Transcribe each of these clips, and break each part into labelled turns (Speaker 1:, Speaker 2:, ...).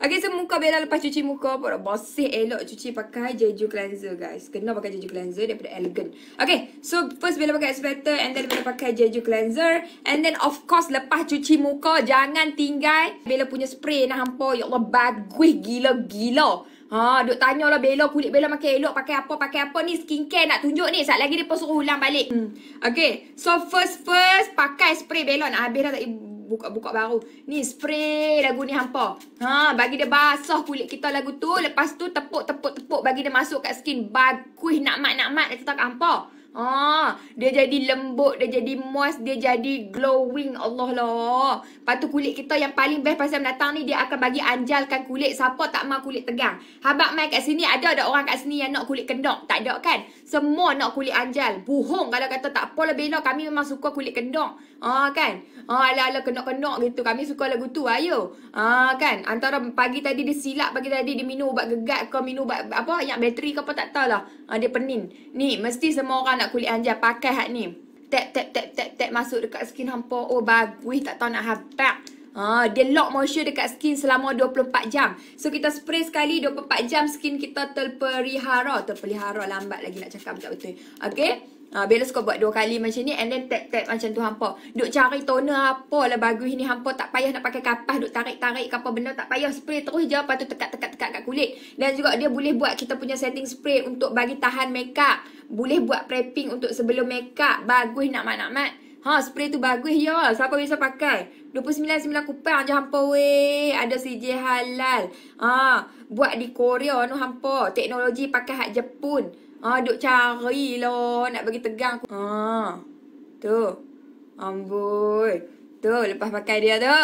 Speaker 1: Okay, so muka Bella lepas cuci muka apa bersih elok cuci pakai Jeju cleanser guys. Kena pakai Jeju cleanser daripada elegant. Okay, so first Bella pakai exfoliator and then Bella pakai Jeju cleanser and then of course lepas cuci muka jangan tinggal Bella punya spray nak hampa. Ya Allah bagus gila-gila. Ha, duk tanya lah Bella kulit Bella makin elok pakai apa pakai apa ni skincare nak tunjuk ni. Sat lagi dia suruh ulang balik. Hmm. Okay, so first first pakai spray Bella nak habis dah tak buka-buka baru. Ni spray lagu ni hampa. Ha, bagi dia basah kulit kita lagu tu. Lepas tu tepuk-tepuk-tepuk bagi dia masuk kat skin. Bagus nak mat nak mat dia tak hampa. Ha, dia jadi lembut, dia jadi moist, dia jadi glowing. Allah lah. Lepas tu kulit kita yang paling best pasal mendatang ni dia akan bagi anjalkan kulit siapa tak mau kulit tegang. Habak mai kat sini ada ada orang kat sini yang nak kulit kendok. Tak ada kan? Semua nak kulit anjal. Buhong kalau kata tak apalah bela kami memang suka kulit kendok. Ha kan? Ha ala-ala kendok-kendok gitu. Kami suka lagu tu ayo. Ha kan? Antara pagi tadi dia silap pagi tadi dia minum ubat gegat ke minum ubat apa yang bateri ke apa tak tahulah. Ha dia penin. Ni mesti semua orang nak kulit anjal pakai hak ni. Tap tap tap tap tap masuk dekat skin hampa. Oh bagus tak tahu nak habaq. Ha, dia lock moisture dekat skin selama 24 jam. So kita spray sekali 24 jam skin kita terpelihara. Terpelihara lambat lagi nak cakap betul-betul. Okay. Ha, Bella suka buat dua kali macam ni and then tap-tap macam tu hampa. Duk cari toner apa lah bagus ni hampa tak payah nak pakai kapas duk tarik-tarik ke apa benda tak payah spray terus je lepas tu tekat-tekat-tekat kat kulit. Dan juga dia boleh buat kita punya setting spray untuk bagi tahan makeup. Boleh buat prepping untuk sebelum makeup. Bagus nak mat nak mat. Ha spray tu bagus ya. Siapa bisa pakai? 29.9 kupang je hampa weh. Ada CJ halal. Ha buat di Korea tu hampa. Teknologi pakai hak Jepun. Ah, duk cari lah nak bagi tegang aku. Ha. Tu. Amboi. Tu lepas pakai dia tu.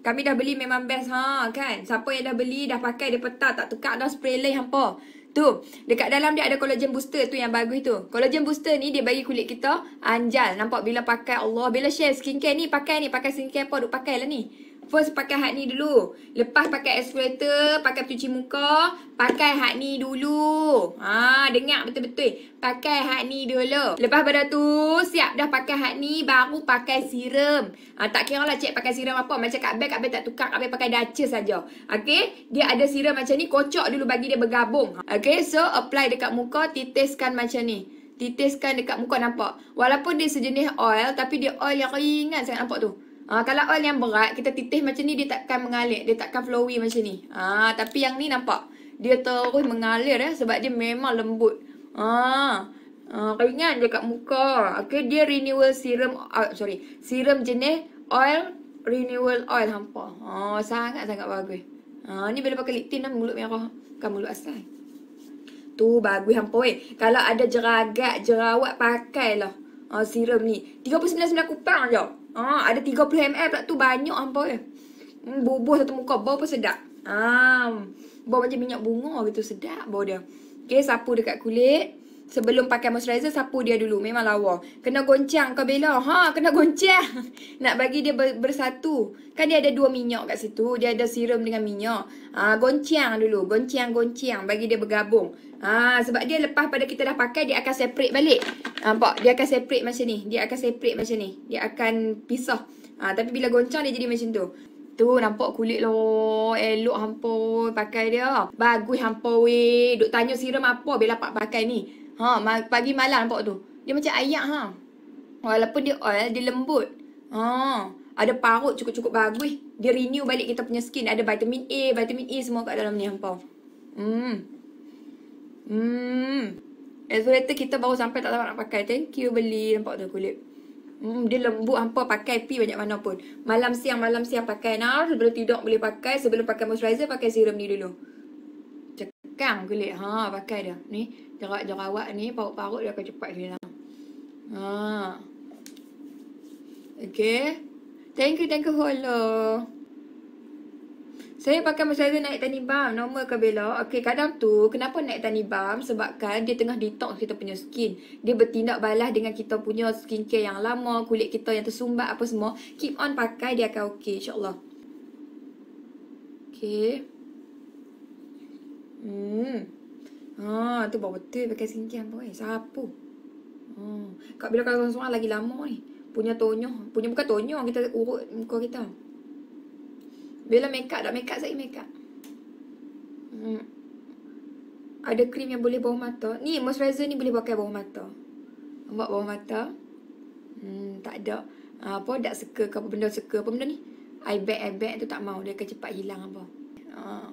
Speaker 1: Kami dah beli memang best ha kan. Siapa yang dah beli dah pakai dia petang tak tukar dah spray lain hampa. Tu, dekat dalam dia ada collagen booster tu yang bagus tu. Collagen booster ni dia bagi kulit kita anjal. Nampak bila pakai Allah, bila share skincare ni pakai ni, pakai skincare apa duk pakai lah ni. First pakai hak ni dulu. Lepas pakai exfoliator, pakai cuci muka, pakai hak ni dulu. Ha, dengar betul-betul. Pakai hak ni dulu. Lepas pada tu, siap dah pakai hak ni, baru pakai serum. Ha, tak kira lah cek pakai serum apa. Macam Kak Bel, Kak Bel tak tukar. Kak Bel pakai Dutcher saja. Okay, dia ada serum macam ni, kocok dulu bagi dia bergabung. Okay, so apply dekat muka, titiskan macam ni. Titiskan dekat muka nampak. Walaupun dia sejenis oil, tapi dia oil yang ringan sangat nampak tu. Ah, kalau oil yang berat, kita titih macam ni, dia takkan mengalir. Dia takkan flowy macam ni. Ah, tapi yang ni nampak. Dia terus mengalir ya, sebab dia memang lembut. Ah, ah ringan je kat muka. Okay, dia renewal serum. Uh, sorry, serum jenis oil renewal oil hampa. Sangat-sangat bagus. Ah, ni bila pakai lip tint lah, mulut merah. Kan mulut asal. Tu bagus hampa eh. Kalau ada jeragat, jerawat, pakailah. Ah, serum ni. 39.9 kupang je. Ah, ada 30 ml pula tu banyak hampa eh. Hmm, bubuh satu muka bau pun sedap. Ah, bau macam minyak bunga gitu sedap bau dia. Okey, sapu dekat kulit. Sebelum pakai moisturizer, sapu dia dulu. Memang lawa. Kena goncang kau Bella. Ha, kena goncang. Nak bagi dia bersatu. Kan dia ada dua minyak kat situ. Dia ada serum dengan minyak. Ha, goncang dulu. Goncang-goncang. Bagi dia bergabung. Ha, sebab dia lepas pada kita dah pakai, dia akan separate balik. Nampak? Dia akan separate macam ni. Dia akan separate macam ni. Dia akan pisah. Ha, tapi bila goncang, dia jadi macam tu. Tu nampak kulit lo elok hampa pakai dia. Bagus hampa weh. Duk tanya serum apa bila pak pakai ni. Ha, pagi malam nampak tu. Dia macam ayak ha. Walaupun dia oil, dia lembut. Ha, ada parut cukup-cukup bagus. Dia renew balik kita punya skin. Ada vitamin A, vitamin E semua kat dalam ni hampa. Hmm. Hmm. Exfoliator kita baru sampai tak tahu nak pakai. Thank you beli. Nampak tu kulit. Hmm, dia lembut hampa pakai pi banyak mana pun. Malam siang, malam siang pakai. Nah, sebelum tidur boleh pakai. Sebelum pakai moisturizer, pakai serum ni dulu. Cekang kulit. Ha, pakai dia. Ni jerawat-jerawat ni parut-parut dia akan cepat hilang. Ha. Okay. Thank you, thank you, hello. Saya pakai moisturizer naik tani balm. Normal ke Bella? Okay, kadang tu kenapa naik tani balm? Sebabkan dia tengah detox kita punya skin. Dia bertindak balas dengan kita punya skincare yang lama. Kulit kita yang tersumbat apa semua. Keep on pakai, dia akan okay insyaAllah. Okay. Hmm. Ha, tu bawa betul pakai skincare apa eh? Sapu. Ha, kak bila kalau seorang lagi lama ni. Punya tonyo, punya bukan tonyo kita urut muka kita. Bila make up dah make up saya make up. Hmm. Ada krim yang boleh bawah mata. Ni moisturizer ni boleh pakai bawah mata. Nampak bawah mata? Hmm, tak ada. Uh, apa tak suka ke apa benda suka apa benda ni? Eye bag, eye bag tu tak mau dia akan cepat hilang apa. Uh.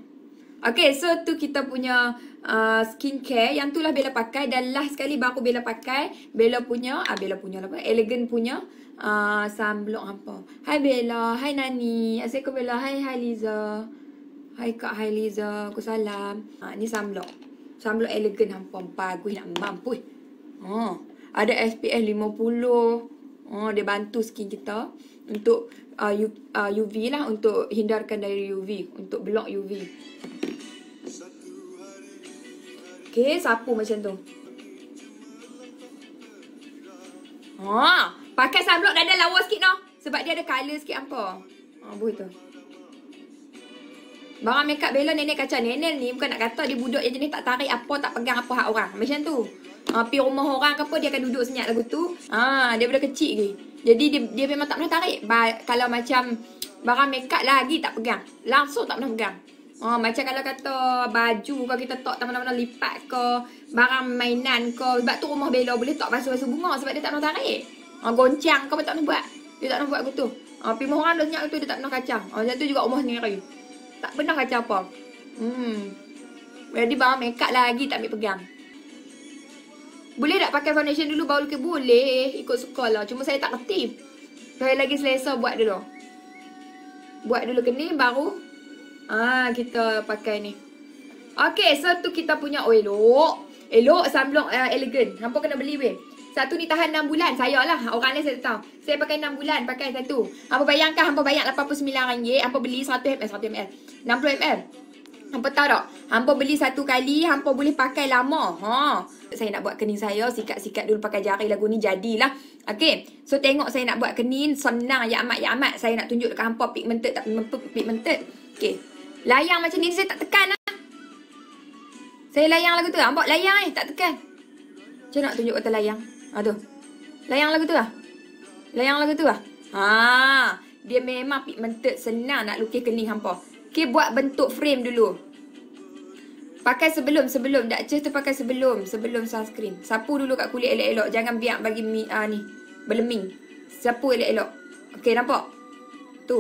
Speaker 1: Okay, so tu kita punya uh, skincare. Yang tu lah Bella pakai. Dan last sekali baru Bella pakai. Bella punya, ah Bella punya lah apa? Elegant punya uh, sunblock apa. Hai Bella, hai Nani. Assalamualaikum Bella, hai hai Liza. Hai Kak, hai Liza. Aku salam. Ha, ni sunblock. Sunblock elegant hampa. Bagus nak mampu. Ha. Ada SPF 50. Oh, dia bantu skin kita untuk uh, U, uh, UV lah untuk hindarkan dari UV, untuk block UV. Okay, sapu macam tu. Ha, pakai sunblock ada lawa sikit noh. Sebab dia ada colour sikit apa. Ha, buih tu. Barang makeup Bella nenek kacau. Nenek ni bukan nak kata dia budak yang jenis tak tarik apa, tak pegang apa hak orang. Macam tu. Ha, pergi rumah orang ke apa, dia akan duduk senyap lagu tu. Ha, dia daripada kecil ke. Jadi dia, dia memang tak pernah tarik. Ba kalau macam barang makeup lagi tak pegang. Langsung tak pernah pegang. Oh, macam kalau kata baju kalau kita tok mana-mana lipat ke, barang mainan ke, sebab tu rumah Bella boleh tok basuh-basuh bunga sebab dia tak nak tarik. Oh, goncang kau tak nak buat. Dia tak nak buat begitu. Oh, pergi orang dah senyap tu dia tak nak kacang. Oh, macam tu juga rumah sendiri. Tak pernah kacang apa. Hmm. Jadi barang makeup lagi tak ambil pegang. Boleh tak pakai foundation dulu baru lukis? Boleh. Ikut suka lah. Cuma saya tak kerti. Saya lagi selesa buat dulu. Buat dulu kening baru Ah, kita pakai ni. Okay, so tu kita punya. Oh, elok. Elok sunblock uh, elegant. Hampa kena beli weh. Satu ni tahan 6 bulan. Saya lah. Orang lain saya tahu. Saya pakai 6 bulan pakai satu. Hampa bayangkan hampa bayar RM89. Hampa beli 100ml. 100ml. 60ml. Hampa tahu tak? Hampa beli satu kali. Hampa boleh pakai lama. Ha. Saya nak buat kening saya. Sikat-sikat dulu pakai jari lagu ni. Jadilah. Okay. So tengok saya nak buat kening. Senang. Ya amat. Ya amat. Saya nak tunjuk dekat hampa pigmented tak pigmented. Okay. Layang macam ni saya tak tekan lah. Saya layang lagu tu lah. Nampak layang eh. Tak tekan. Macam nak tunjuk kata layang. Ha tu. Layang lagu tu lah. Layang lagu tu lah. Ha. Dia memang pigmented. Senang nak lukis kening hampa. Okay. Buat bentuk frame dulu. Pakai sebelum. Sebelum. Dakcah tu pakai sebelum. Sebelum sunscreen. Sapu dulu kat kulit elok-elok. Jangan biar bagi mi, uh, ni. Berleming. Sapu elok-elok. Okay. Nampak? Tu.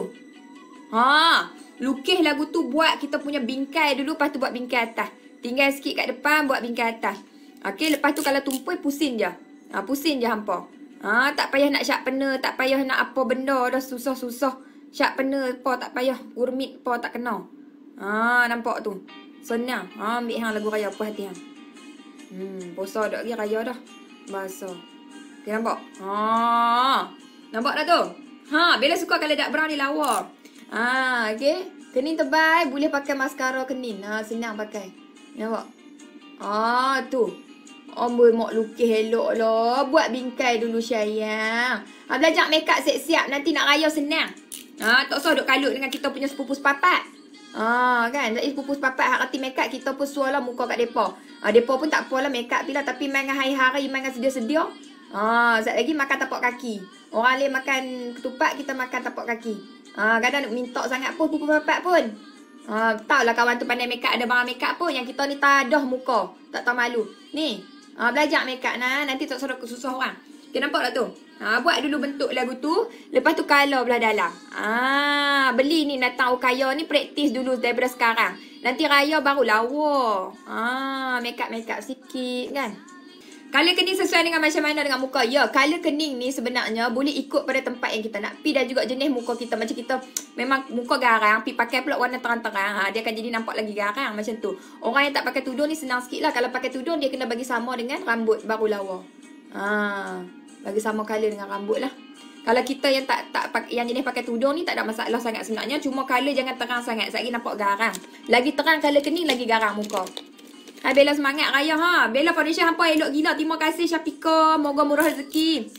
Speaker 1: Haa. Lukis lagu tu buat kita punya bingkai dulu Lepas tu buat bingkai atas Tinggal sikit kat depan buat bingkai atas Okay lepas tu kalau tumpul pusing je ha, Pusing je hampa ha, Tak payah nak syak pena Tak payah nak apa benda Dah susah-susah Syak pena apa tak payah Urmit apa tak kena ha, Nampak tu Senang ha, Ambil hang lagu raya apa hati hang Hmm, posa dak lagi raya dah. Bahasa. Okay, nampak? Ha. Nampak dah tu? Ha, Bella suka kalau dak brown ni lawa. Ah, okay. Kening tebal, boleh pakai maskara kening. Ha, senang pakai. Nampak? Ah, tu. Boleh mak lukis elok lah. Buat bingkai dulu sayang. Ha, belajar make up siap-siap. Nanti nak raya senang. Ha, tak usah duk kalut dengan kita punya sepupu sepapat. Ha, kan? Jadi sepupu sepapat hak reti make up, kita pun suar lah muka kat depa. Ha, depa pun tak apalah make up bila. Tapi main dengan hari-hari, main dengan sedia-sedia. Ha, sekejap lagi makan tapak kaki. Orang lain makan ketupat, kita makan tapak kaki. Ha, kadang nak minta sangat pun pukul bapak pun. Ha, tahulah kawan tu pandai make up ada barang make up pun yang kita ni tadah muka. Tak tahu malu. Ni. Ha, belajar make up nah, nanti tak suruh susah orang. Okay, nampak tak tu? Ha, buat dulu bentuk lagu tu. Lepas tu color belah dalam. Ha, beli ni nak tahu kaya ni praktis dulu daripada sekarang. Nanti raya baru lawa. Ha, make up make up sikit kan. Color kening sesuai dengan macam mana dengan muka. Ya, color kening ni sebenarnya boleh ikut pada tempat yang kita nak pi dan juga jenis muka kita. Macam kita memang muka garang, pi pakai pula warna terang-terang. Ha, dia akan jadi nampak lagi garang macam tu. Orang yang tak pakai tudung ni senang sikit lah. Kalau pakai tudung, dia kena bagi sama dengan rambut baru lawa. Ha, bagi sama color dengan rambut lah. Kalau kita yang tak tak yang jenis pakai tudung ni tak ada masalah sangat sebenarnya. Cuma color jangan terang sangat. Sebab nampak garang. Lagi terang color kening, lagi garang muka. Hai Bella semangat raya ha. Bella foundation hampa elok gila. Terima kasih Syafika. Moga murah rezeki.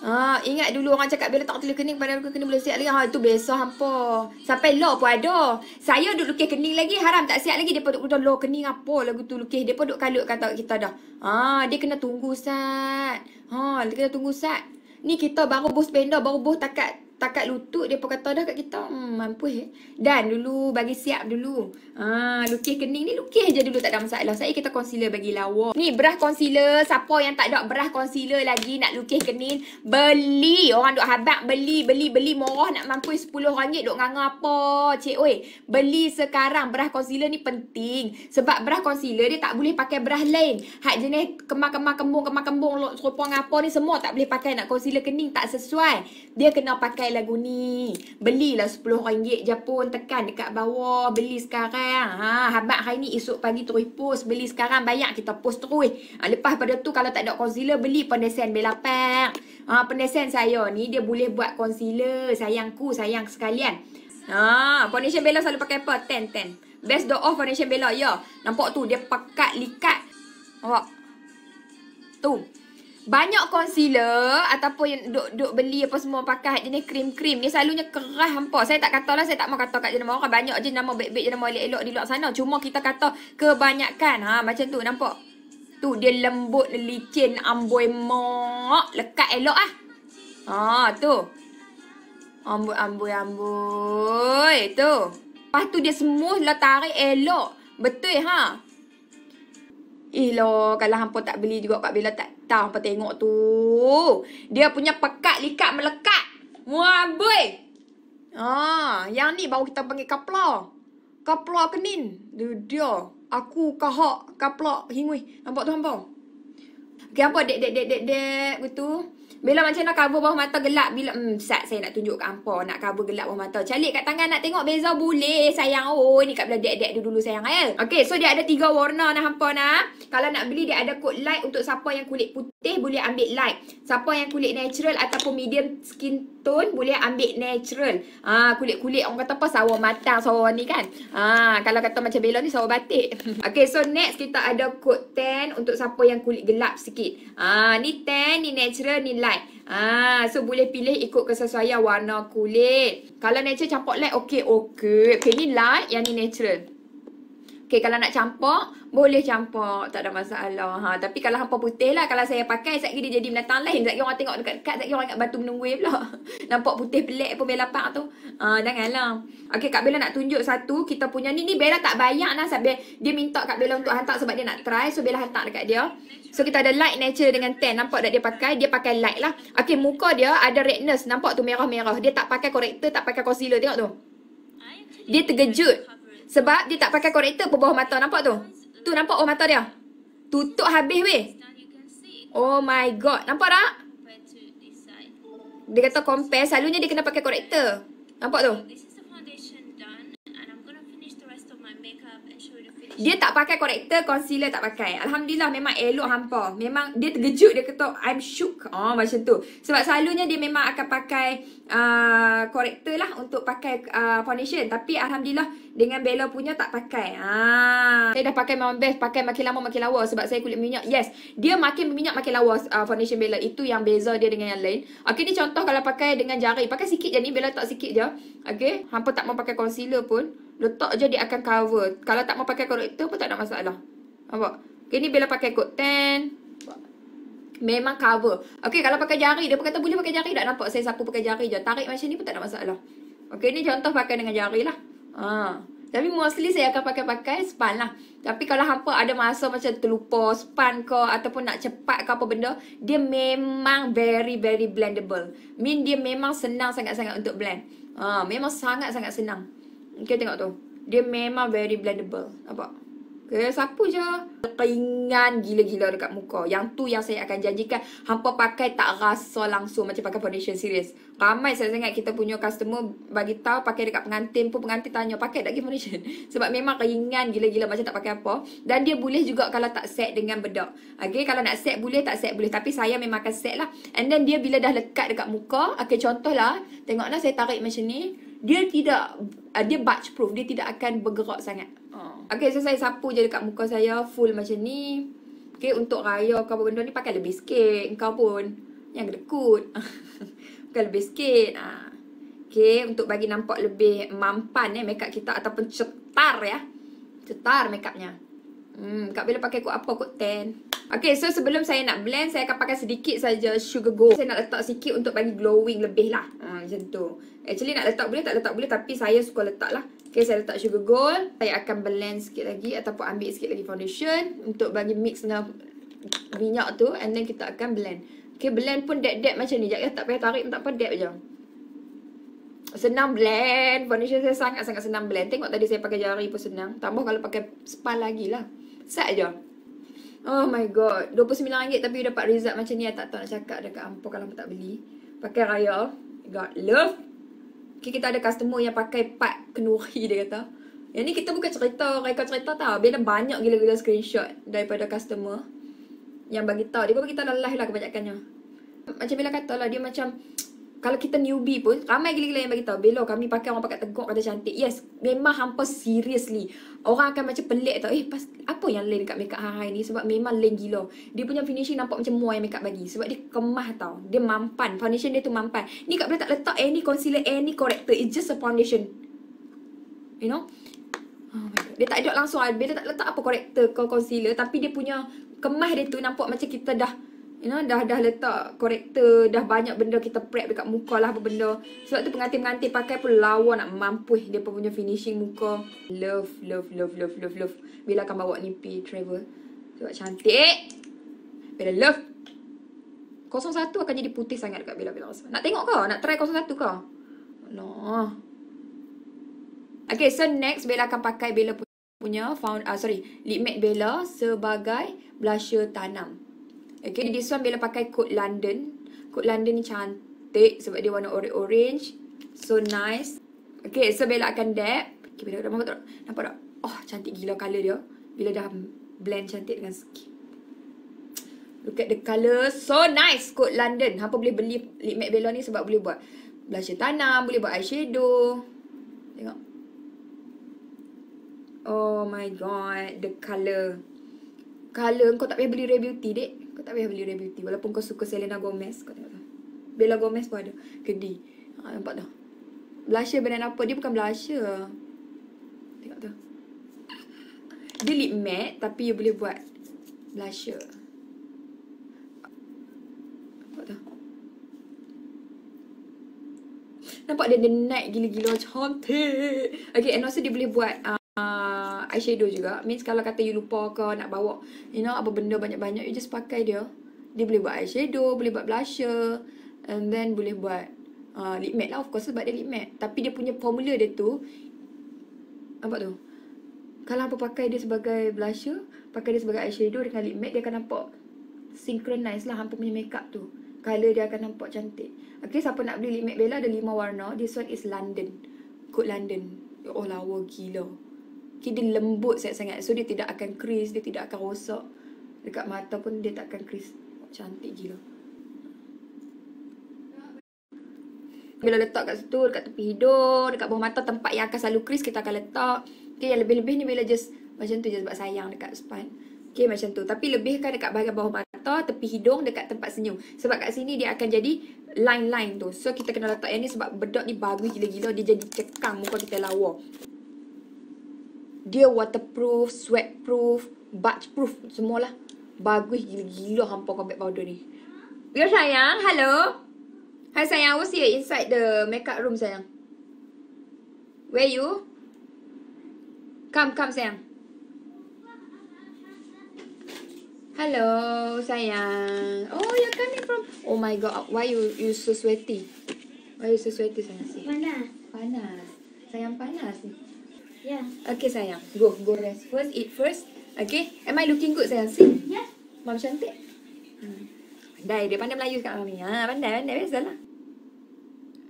Speaker 1: Ha, ingat dulu orang cakap Bella tak tulis kening pada aku kena boleh siap lagi. Ha, itu biasa hampa. Sampai law pun ada. Saya duduk lukis kening lagi. Haram tak siap lagi. Dia pun duduk law kening apa lagu tu lukis. Dia pun duduk kalut kata kita dah. Ha, dia kena tunggu sat. Ha, dia kena tunggu sat. Ni kita baru bos benda, baru bos takat takat lutut dia pun kata dah kat kita. Hmm, mampu eh. Dan dulu bagi siap dulu. Ha, lukis kening ni lukis je dulu tak ada masalah. Saya kita concealer bagi lawa. Ni beras concealer. Siapa yang tak ada beras concealer lagi nak lukis kening, beli. Orang duk habak beli, beli, beli murah nak mampu RM10 duk nganga apa. Cik oi, beli sekarang beras concealer ni penting. Sebab beras concealer dia tak boleh pakai beras lain. Hak jenis kemar-kemar kembung, kemar kembung, serupa apa ni semua tak boleh pakai nak concealer kening tak sesuai. Dia kena pakai lagu ni. Belilah RM10 je pun tekan dekat bawah. Beli sekarang. Ha, habak hari ni esok pagi terus post. Beli sekarang banyak kita post terus. Ha, lepas pada tu kalau tak ada concealer beli pendesen Bella Pack. Ha, pendesen saya ni dia boleh buat concealer. Sayangku, sayang sekalian. Ha, foundation Bella selalu pakai apa? 10, 10. Best doa foundation Bella. Ya, nampak tu dia pekat likat. Nampak? Tu. Banyak concealer ataupun yang duk, duk beli apa semua pakai jenis krim-krim ni selalunya keras hampa. Saya tak kata lah, saya tak mau kata kat jenama orang. Banyak je nama baik-baik jenama elok-elok di luar sana. Cuma kita kata kebanyakan. Ha, macam tu nampak. Tu dia lembut, licin, amboi mak. Lekat elok ah. Ha, tu. Amboi, amboi, amboi. Tu. Lepas tu dia semua lah tarik elok. Betul ha? Eh lo, kalau hampa tak beli juga Kak Bella tak tahu apa tengok tu. Dia punya pekat likat melekat. Wah, boy. Ah, yang ni baru kita panggil kapla. Kapla kenin. Dia, dia. Aku kahak kapla hingui. Nampak tu hampa? Okay, apa dek dek dek dek dek betul? Bila macam nak cover bawah mata gelap bila hmm sat saya nak tunjuk hampa nak cover gelap bawah mata. Calik kat tangan nak tengok beza boleh sayang. Oh ni kat belah dek-dek dulu dulu sayang eh. Okey so dia ada tiga warna nak hampa nak. Kalau nak beli dia ada kod light untuk siapa yang kulit putih boleh ambil light. Siapa yang kulit natural ataupun medium skin tone boleh ambil natural. Ah kulit-kulit orang kata apa sawo matang sawo ni kan. Ah kalau kata macam Bella ni sawo batik. Okey so next kita ada kod 10 untuk siapa yang kulit gelap sikit. Ah ni 10 ni natural ni light. Ah, so boleh pilih ikut kesesuaian warna kulit. Kalau natural campur light, okey, okey. Okey, ni light, yang ni natural. Okey, kalau nak campur, boleh campur. Tak ada masalah. Ha, tapi kalau hampa putih lah, kalau saya pakai, sekejap dia jadi binatang lain. Sekejap orang tengok dekat-dekat, sekejap orang kat batu menunggu pula. Nampak putih pelik pun Bella Park tu. Ha, janganlah. Okey, Kak Bella nak tunjuk satu. Kita punya ni, ni Bella tak bayar lah. Sebab dia minta Kak Bella untuk hantar sebab dia nak try. So, Bella hantar dekat dia. So kita ada light natural dengan tan. Nampak tak dia pakai? Dia pakai light lah. Okay muka dia ada redness. Nampak tu merah-merah. Dia tak pakai corrector, tak pakai concealer. Tengok tu. Dia terkejut. Sebab dia tak pakai corrector pun bawah mata. Nampak tu? Tu nampak bawah mata dia? Tutup habis weh. Oh my god. Nampak tak? Dia kata compare. Selalunya dia kena pakai corrector. Nampak tu? Dia tak pakai corrector, concealer tak pakai. Alhamdulillah memang elok hampa. Memang dia terkejut dia kata I'm shook. Oh macam tu. Sebab selalunya dia memang akan pakai uh, corrector lah untuk pakai uh, foundation. Tapi alhamdulillah dengan Bella punya tak pakai. Ah, saya dah pakai memang best, pakai makin lama makin lawa sebab saya kulit minyak. Yes, dia makin berminyak makin lawa uh, foundation Bella. Itu yang beza dia dengan yang lain. Okey ni contoh kalau pakai dengan jari. Pakai sikit je ni Bella tak sikit je. Okey, hampa tak mau pakai concealer pun letak je dia akan cover. Kalau tak mau pakai corrector pun tak ada masalah. Nampak? Okay, ni Bella pakai coat 10. Memang cover. Okay, kalau pakai jari, dia pun kata boleh pakai jari tak nampak saya sapu pakai jari je. Tarik macam ni pun tak ada masalah. Okay, ni contoh pakai dengan jari lah. Ha. Tapi mostly saya akan pakai-pakai span lah. Tapi kalau hampa ada masa macam terlupa span ke ataupun nak cepat ke apa benda, dia memang very very blendable. Mean dia memang senang sangat-sangat untuk blend. Ha, memang sangat-sangat senang. Okay tengok tu. Dia memang very blendable. Nampak? Okay, sapu je. Keingan gila-gila dekat muka. Yang tu yang saya akan janjikan. Hampa pakai tak rasa langsung macam pakai foundation serius. Ramai saya sangat kita punya customer bagi tahu pakai dekat pengantin pun pengantin tanya pakai tak foundation. Sebab memang keingan gila-gila macam tak pakai apa. Dan dia boleh juga kalau tak set dengan bedak. Okay, kalau nak set boleh tak set boleh. Tapi saya memang akan set lah. And then dia bila dah lekat dekat muka. Okay, contohlah. Tengoklah saya tarik macam ni dia tidak uh, dia batch proof dia tidak akan bergerak sangat. Oh. Okay so saya sapu je dekat muka saya full macam ni. Okay untuk raya kau benda ni pakai lebih sikit. Kau pun yang dekut. pakai lebih sikit. Ha. Okay untuk bagi nampak lebih mampan eh makeup kita ataupun cetar ya. Cetar makeupnya. Hmm, Kak Bella pakai kod apa? Kod 10. Okay, so sebelum saya nak blend, saya akan pakai sedikit saja sugar gold. Saya nak letak sikit untuk bagi glowing lebih lah. Ha, macam tu. Actually nak letak boleh, tak letak boleh. Tapi saya suka letak lah. Okay, saya letak sugar gold. Saya akan blend sikit lagi ataupun ambil sikit lagi foundation. Untuk bagi mix dengan minyak tu. And then kita akan blend. Okay, blend pun dab-dab macam ni. Sekejap ya, tak payah tarik tak apa, dab je. Senang blend. Foundation saya sangat-sangat senang blend. Tengok tadi saya pakai jari pun senang. Tambah kalau pakai spa lagi lah. Sat je. Oh my god. RM29 tapi dapat result macam ni. tak tahu nak cakap dekat Ampo kalau tak beli. Pakai raya. God love. Okay, kita ada customer yang pakai part kenuri dia kata. Yang ni kita bukan cerita, rekod cerita tau. Bila banyak gila-gila screenshot daripada customer yang bagi tahu. Dia pun bagi tahu live lah kebanyakannya. Macam bila kata lah dia macam kalau kita newbie pun ramai gila-gila yang bagi tahu Belo kami pakai orang pakai teguk kata cantik. Yes, memang hampa seriously. Orang akan macam pelik tau. Eh, pas, apa yang lain dekat makeup hari ni sebab memang lain gila. Dia punya finishing nampak macam muai makeup bagi sebab dia kemah tau. Dia mampan. Foundation dia tu mampan. Ni kat boleh tak letak any concealer, any corrector. It's just a foundation. You know? Oh. Dia tak ada langsung bila tak letak apa corrector ke concealer tapi dia punya kemah dia tu nampak macam kita dah You know, dah dah letak korektor, dah banyak benda kita prep dekat muka lah apa benda. Sebab tu pengantin-pengantin pakai pun lawa nak mampu dia pun punya finishing muka. Love, love, love, love, love, love. Bila akan bawa ni pergi travel. Sebab cantik. Bila love. 01 akan jadi putih sangat dekat Bila Bila rasa. Nak tengok ke? Nak try 01 ke? No. Okay, so next Bella akan pakai Bella punya found, uh, sorry, lip matte Bella sebagai blusher tanam. Okay, this one bila pakai coat London. Coat London ni cantik sebab dia warna orange-orange. So nice. Okay, so Bella akan dab. Okay, Bella nampak tak? Nampak tak? Oh, cantik gila colour dia. Bila dah blend cantik dengan skin. Look at the colour. So nice. Coat London. Hampa boleh beli lip matte Bella ni sebab boleh buat blusher tanam. Boleh buat eyeshadow. Tengok. Oh my god. The colour. Colour. Kau tak payah beli Rare Beauty, dek. Kau tak payah beli Rare Beauty. Walaupun kau suka Selena Gomez Kau tengok tu Bella Gomez pun ada. Kedi ha, Nampak tu Blusher brand apa Dia bukan blusher. Tengok tu. Dia lip matte Tapi you boleh buat Blusher. Nampak tu Nampak dia, dia naik gila-gila cantik Okay and also dia boleh buat uh, uh, eyeshadow juga. Means kalau kata you lupa ke nak bawa, you know, apa benda banyak-banyak, you just pakai dia. Dia boleh buat eyeshadow, boleh buat blusher. And then boleh buat uh, lip matte lah of course sebab dia lip matte. Tapi dia punya formula dia tu, apa tu? Kalau apa pakai dia sebagai blusher, pakai dia sebagai eyeshadow dengan lip matte, dia akan nampak synchronize lah hampa punya makeup tu. Color dia akan nampak cantik. Okay, siapa nak beli lip matte Bella ada lima warna. This one is London. Code London. Oh lawa gila. Okay, dia lembut sangat-sangat. So, dia tidak akan crease. Dia tidak akan rosak. Dekat mata pun dia tak akan crease. Cantik gila. Bila letak kat situ, dekat tepi hidung, dekat bawah mata, tempat yang akan selalu crease, kita akan letak. Okay, yang lebih-lebih ni bila just macam tu je sebab sayang dekat span. Okay, macam tu. Tapi lebihkan dekat bahagian bawah mata, tepi hidung, dekat tempat senyum. Sebab kat sini dia akan jadi line-line tu. So, kita kena letak yang ni sebab bedok ni bagus gila-gila. Dia jadi cekang muka kita lawa. Dia waterproof, sweatproof, batchproof, semualah. Bagus gila-gila hampa compact powder ni. Ya sayang, hello. Hi sayang, was here inside the makeup room sayang. Where you? Come, come sayang. Hello sayang. Oh, you're coming from... Oh my god, why you you so sweaty? Why you so sweaty sayang?
Speaker 2: Panas.
Speaker 1: Panas. Sayang panas ni.
Speaker 2: Yeah.
Speaker 1: Okay sayang, go go rest first, eat first. Okay, am I looking good sayang? See?
Speaker 2: Yeah.
Speaker 1: Mama cantik. Hmm. Pandai dia pandai Melayu sekarang Mami. Ha, pandai pandai biasalah.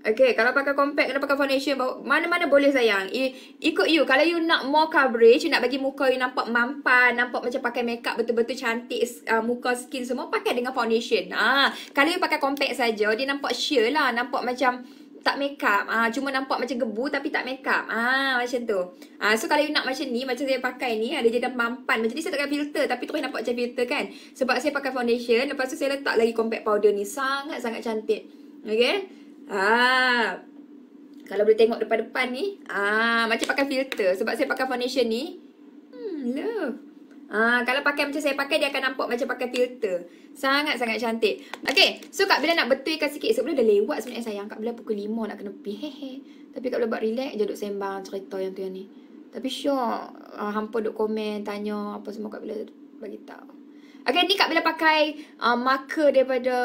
Speaker 1: Okay, kalau pakai compact kena pakai foundation mana-mana boleh sayang. I, ikut you. Kalau you nak more coverage, you nak bagi muka you nampak mampan, nampak macam pakai makeup betul-betul cantik uh, muka skin semua, pakai dengan foundation. Ah, kalau you pakai compact saja, dia nampak sheer lah, nampak macam tak make up. Ah, cuma nampak macam gebu tapi tak make up. Ah, macam tu. Ah, so kalau you nak macam ni, macam saya pakai ni, ada jadi mampan. Macam ni saya tak filter tapi terus nampak macam filter kan. Sebab saya pakai foundation, lepas tu saya letak lagi compact powder ni. Sangat-sangat cantik. Okay. Ah. Kalau boleh tengok depan-depan ni, ah macam pakai filter sebab saya pakai foundation ni. Hmm, love. Ah, kalau pakai macam saya pakai dia akan nampak macam pakai filter. Sangat-sangat cantik. Okay, so Kak Bila nak betulkan sikit. Sebelum dah lewat sebenarnya sayang. Kak Bila pukul 5 nak kena pergi. Hehe. Tapi Kak Bila buat relax je duk sembang cerita yang tu yang ni. Tapi sure, uh, hampa duk komen, tanya apa semua Kak Bila bagi tahu. Okay, ni Kak Bila pakai uh, marker daripada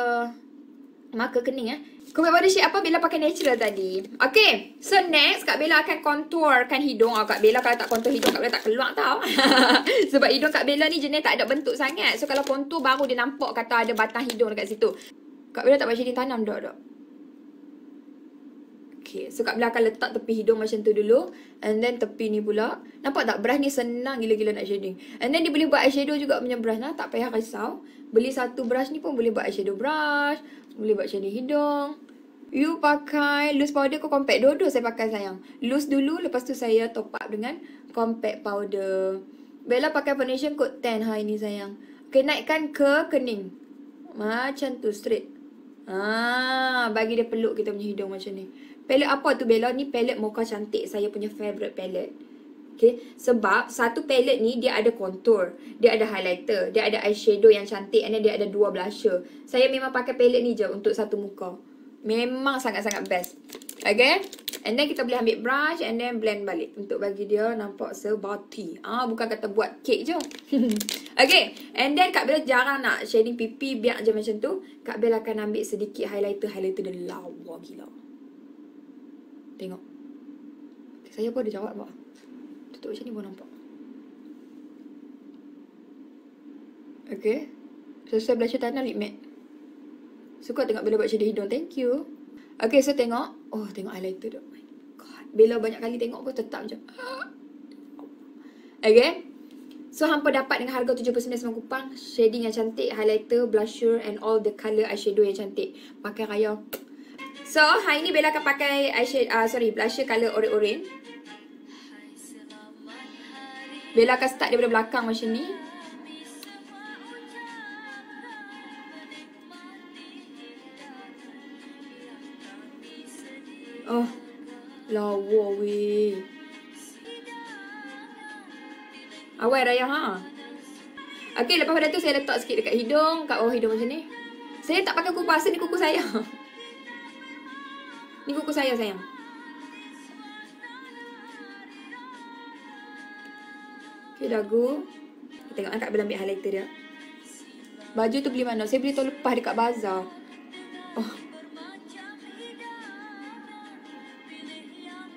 Speaker 1: marker kening eh. Coconut body shape apa Bella pakai natural tadi. Okay. So next Kak Bella akan contourkan hidung. Oh, Kak Bella kalau tak contour hidung Kak Bella tak keluar tau. Sebab hidung Kak Bella ni jenis tak ada bentuk sangat. So kalau contour baru dia nampak kata ada batang hidung dekat situ. Kak Bella tak baca dia tanam dah tak? Okay. So Kak Bella akan letak tepi hidung macam tu dulu. And then tepi ni pula. Nampak tak? Brush ni senang gila-gila nak shading. And then dia boleh buat eyeshadow juga punya brush lah. Tak payah risau. Beli satu brush ni pun boleh buat eyeshadow brush. Boleh buat shading hidung. You pakai loose powder ke compact? Dua-dua saya pakai sayang. Loose dulu lepas tu saya top up dengan compact powder. Bella pakai foundation coat 10 hari ni sayang. Okay, naikkan ke kening. Macam tu straight. Ah, bagi dia peluk kita punya hidung macam ni. Palette apa tu Bella? Ni palette mocha cantik. Saya punya favorite palette. Okay, sebab satu palette ni dia ada contour, dia ada highlighter, dia ada eyeshadow yang cantik and then dia ada dua blusher. Saya memang pakai palette ni je untuk satu muka. Memang sangat-sangat best. Okay. And then kita boleh ambil brush and then blend balik. Untuk bagi dia nampak sebati. Ah, bukan kata buat kek je. okay. And then Kak Bella jarang nak shading pipi biar je macam tu. Kak Bella akan ambil sedikit highlighter. Highlighter dia lawa gila. Tengok. Saya pun ada jawab pak. Tutup macam ni pun nampak. Okay. Selesai belajar tanah lip matte. Suka tengok Bella buat shading hidung. Thank you. Okay, so tengok. Oh, tengok highlighter tu. Oh my god. Bella banyak kali tengok pun tetap macam. Okay. So, hampa dapat dengan harga RM79 kupang. Shading yang cantik, highlighter, blusher and all the colour eyeshadow yang cantik. Pakai raya. So, hari ni Bella akan pakai eyeshadow, uh, sorry, blusher colour orange-orange. Bella akan start daripada belakang macam ni. Oh, lawa weh. Awal raya ha. Okey, lepas pada tu saya letak sikit dekat hidung, kat bawah hidung macam ni. Saya tak pakai kuku pasal ni kuku saya. Ni kuku saya sayang. Okey, dagu. Kita tengok angkat bila ambil highlighter dia. Baju tu beli mana? Saya beli tahun lepas dekat bazar. Oh,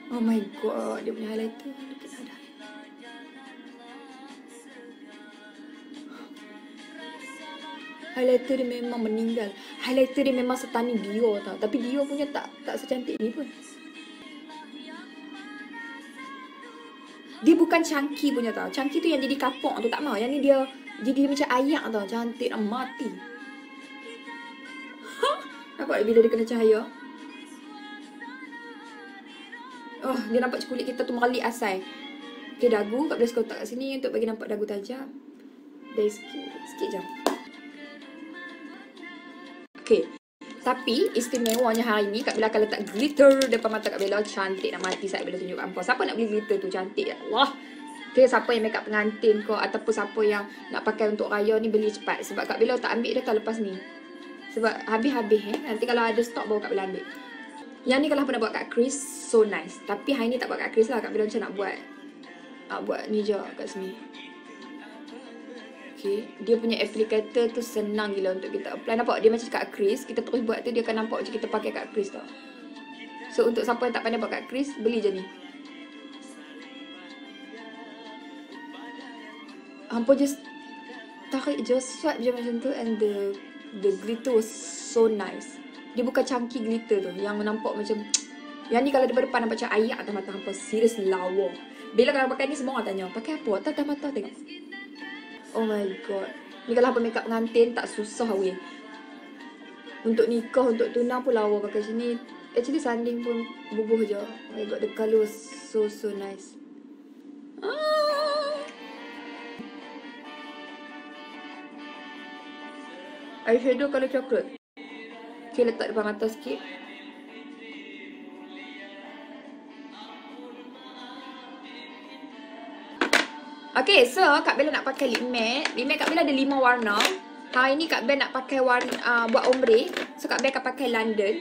Speaker 1: Oh my god, dia punya highlighter. Highlighter dia memang meninggal. Highlighter dia memang setani Dio tau. Tapi Dio punya tak tak secantik ni pun. Dia bukan chunky punya tau. Chunky tu yang jadi kapok tu tak mau. Yang ni dia jadi macam ayak tau. Cantik nak mati. Nampak bila dia kena cahaya? Oh, dia nampak kulit kita tu malik asai. Okay, dagu. Kak boleh kotak kat sini untuk bagi nampak dagu tajam. Dari sikit. Sikit je. Okay. Tapi istimewanya hari ni Kak Bella akan letak glitter depan mata Kak Bella. Cantik nak mati saat Bella tunjuk apa. Siapa nak beli glitter tu cantik. Wah. Okay, siapa yang makeup pengantin ko ataupun siapa yang nak pakai untuk raya ni beli cepat. Sebab Kak Bella tak ambil dia tahun lepas ni. Sebab habis-habis eh. Nanti kalau ada stok baru Kak Bella ambil. Yang ni kalau nak buat kat Chris, so nice. Tapi hari ni tak buat kat Chris lah. Kak Bila macam nak buat. Nak buat ni je kat sini. Okay. Dia punya applicator tu senang gila untuk kita apply. Nampak dia macam kat Chris. Kita terus buat tu dia akan nampak macam kita pakai kat Chris tau. So untuk siapa yang tak pandai buat kat Chris, beli je ni. Hampa just tarik je, swipe je macam tu and the the glitter was so nice. Dia bukan chunky glitter tu Yang nampak macam Yang ni kalau daripada depan nampak macam ayak atas mata hampa Serius lawa Bila kalau pakai ni semua orang tanya Pakai apa? Atas mata tengok Oh my god. Ni kalau hampa makeup pengantin tak susah weh. Untuk nikah, untuk tunang pun lawa pakai sini. Actually sanding pun bubuh je. Oh my god the colour so so nice. Ah. Eyeshadow colour coklat. Okay, letak depan mata sikit. Okay, so Kak Bella nak pakai lip matte. Lip matte Kak Bella ada lima warna. Hari ni Kak Bella nak pakai warna uh, buat ombre. So Kak Bella akan pakai London.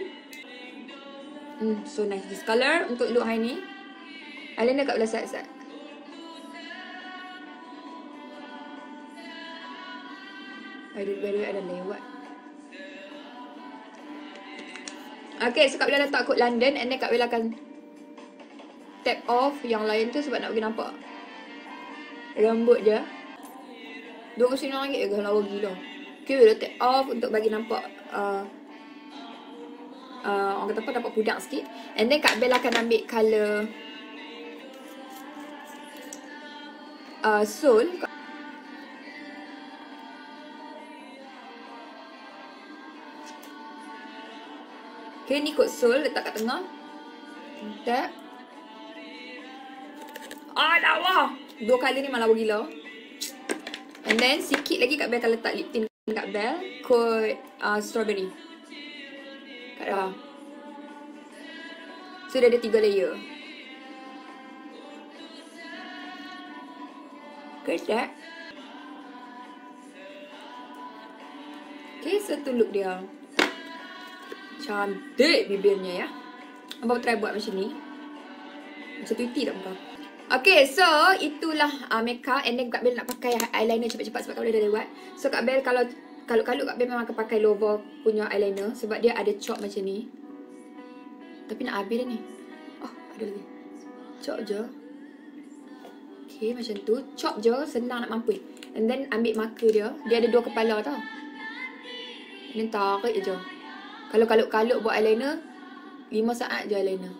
Speaker 1: Hmm, so nice this color untuk look hari ni. Eyeliner Kak Bella set-set. Aduh, baru ada lewat. Okay, so Kak Bella letak kod London and then Kak Bella akan tap off yang lain tu sebab nak bagi nampak rambut je. RM29 je kan lawa gila. Okay, Bella tap off untuk bagi nampak uh, uh, orang kata apa nampak pudak sikit. And then Kak Bella akan ambil colour uh, soul. Okay, ni kod soul letak kat tengah. Tap. Ah, lawa. Dua kali ni malah gila. And then sikit lagi Kak Bel akan letak lip tint Kak Bel. Kod uh, strawberry. Kat bawah. So, dia ada tiga layer. That? Okay, so tu look dia. Cantik bibirnya ya. Abang try buat macam ni. Macam tweety tak muka. Okay, so itulah uh, makeup and then Kak Bel nak pakai eyeliner cepat-cepat sebab Kak Bel dah lewat. So Kak Bel kalau kalau kalau Kak Bel memang akan pakai Lovo punya eyeliner sebab dia ada chop macam ni. Tapi nak habis dah ni. Oh, ada lagi. Chop je. Okay, macam tu. Chop je, senang nak mampu. And then ambil marker dia. Dia ada dua kepala tau. Ni tarik je. Kalau kalut-kalut buat eyeliner, 5 saat je eyeliner.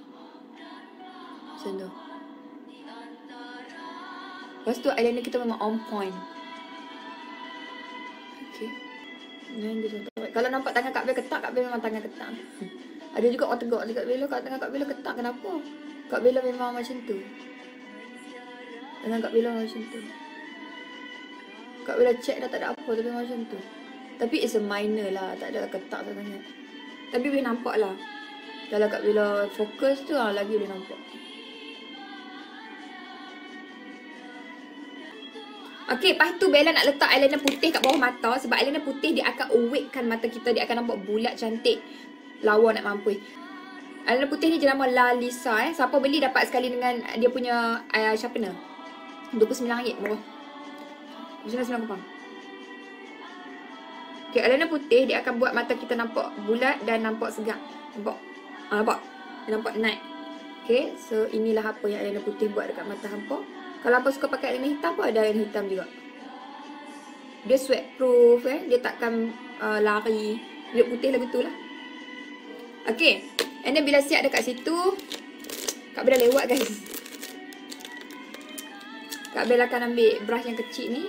Speaker 1: Macam tu. Lepas tu eyeliner kita memang on point. Okay. Dan dia contoh. Kalau nampak tangan Kak Bel ketak, Kak Bel memang tangan ketak. Ada juga orang tegak dekat Bella, kat tangan Kak Bella ketak. Kenapa? Kak Bella memang macam tu. Tangan Kak Bella macam tu. Kak Bella check dah tak ada apa tapi macam tu. Tapi it's a minor lah. Tak ada ketak sangat. Tapi boleh nampak lah. Kalau Kak Bella fokus tu lah, lagi boleh nampak. Okay, lepas tu Bella nak letak eyeliner putih kat bawah mata sebab eyeliner putih dia akan awakekan mata kita. Dia akan nampak bulat, cantik. Lawa nak mampu. Eyeliner putih ni jenama La Lisa eh. Siapa beli dapat sekali dengan dia punya uh, sharpener. RM29 murah. RM29 kupang. Okay, eyeliner putih dia akan buat mata kita nampak bulat dan nampak segar. Nampak? Ah, nampak? Dia nampak night. Okay, so inilah apa yang eyeliner putih buat dekat mata hampa. Kalau hampa suka pakai eyeliner hitam pun ada eyeliner hitam juga. Dia sweat proof eh. Dia takkan uh, lari. Dia putih lah betul lah. Okay. And then bila siap dekat situ. Kak Bel dah lewat guys. Kak Bel akan ambil brush yang kecil ni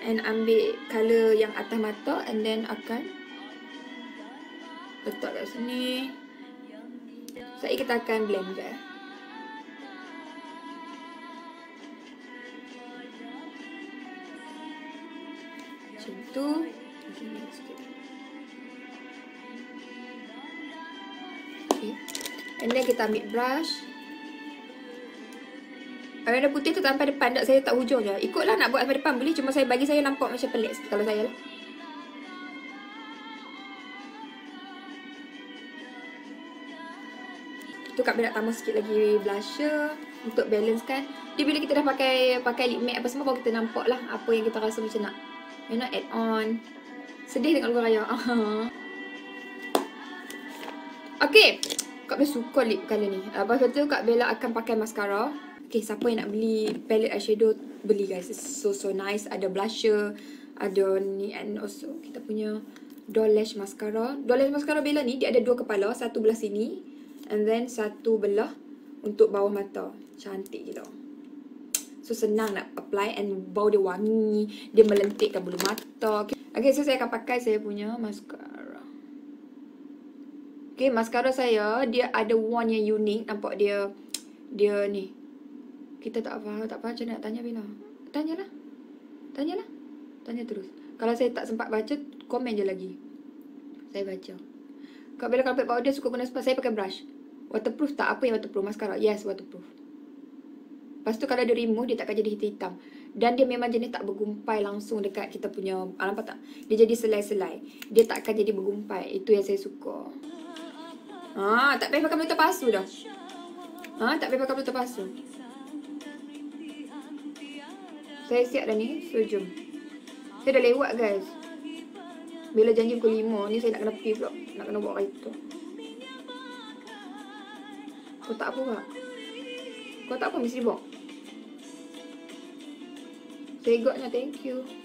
Speaker 1: and ambil color yang atas mata and then akan letak kat sini. Sekejap kita akan blend je. Tu. Okay. And then kita ambil brush. Warna putih tu sampai depan tak saya tak hujung je. Ikutlah nak buat sampai depan boleh cuma saya bagi saya nampak macam pelik kalau saya lah. Tu Kak nak tambah sikit lagi blusher untuk balance kan. Dia bila kita dah pakai pakai lip matte apa semua baru kita nampak lah apa yang kita rasa macam nak. You know, add on. Sedih dengan luar raya. okay. Kak Bella suka lip colour ni. Lepas tu Kak Bella akan pakai mascara. Okay, siapa yang nak beli palette eyeshadow, beli guys. It's so, so nice. Ada blusher, ada ni and also kita punya doll lash mascara. Doll lash mascara Bella ni, dia ada dua kepala. Satu belah sini and then satu belah untuk bawah mata. Cantik gitu. So, senang nak apply and bau dia wangi. Dia melentikkan bulu mata. Okay, so saya akan pakai saya punya mascara. Okay, mascara saya, dia ada wand yang unik. Nampak dia, dia ni. Kita tak faham, tak faham macam nak tanya Bella. Tanyalah. Tanyalah. Tanya terus. Kalau saya tak sempat baca, komen je lagi. Saya baca. Kak Bella kalau pakai powder suka guna sponge, saya pakai brush. Waterproof tak? Apa yang waterproof? Mascara? Yes, waterproof. Lepas tu kalau dia remove, dia takkan jadi hitam-hitam. Dan dia memang jenis tak bergumpai langsung dekat kita punya, ah, nampak tak? Dia jadi selai-selai. Dia takkan jadi bergumpai. Itu yang saya suka. Ha, tak payah pakai penutup pasu dah. Ha, tak payah pakai penutup pasu. Saya siap dah ni. So, jom. Saya dah lewat, guys. Bila janji pukul 5 ni saya nak kena pergi pula. Nak kena buat kereta. Kau tak apa? Kau tak apa mesti buat? Saya thank you.